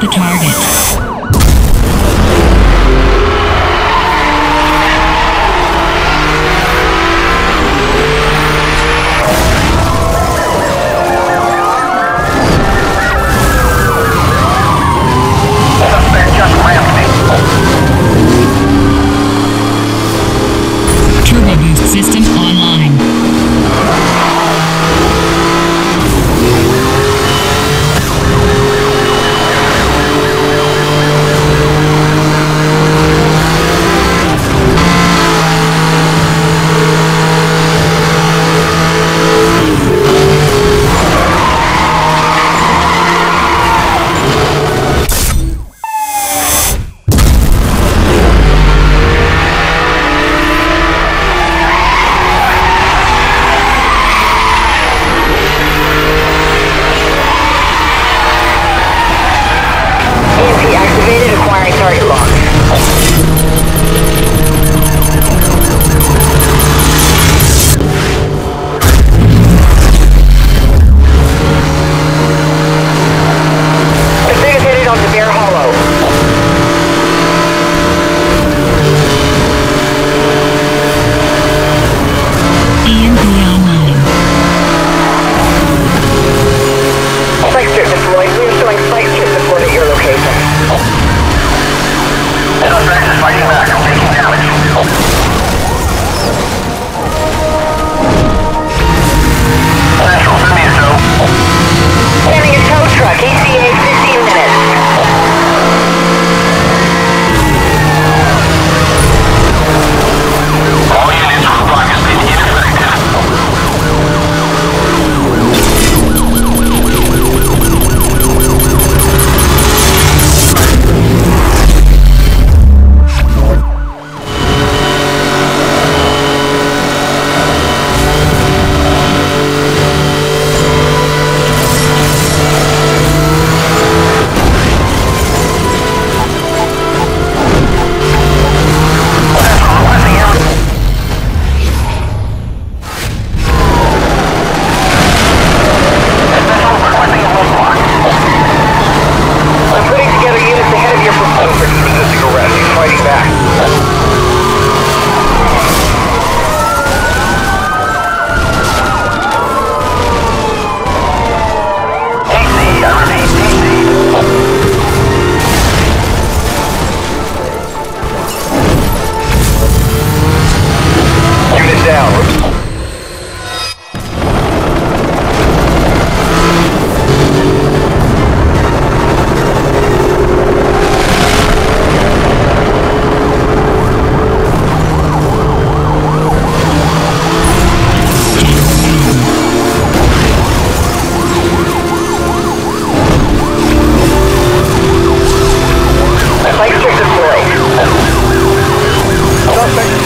the target.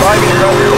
driving around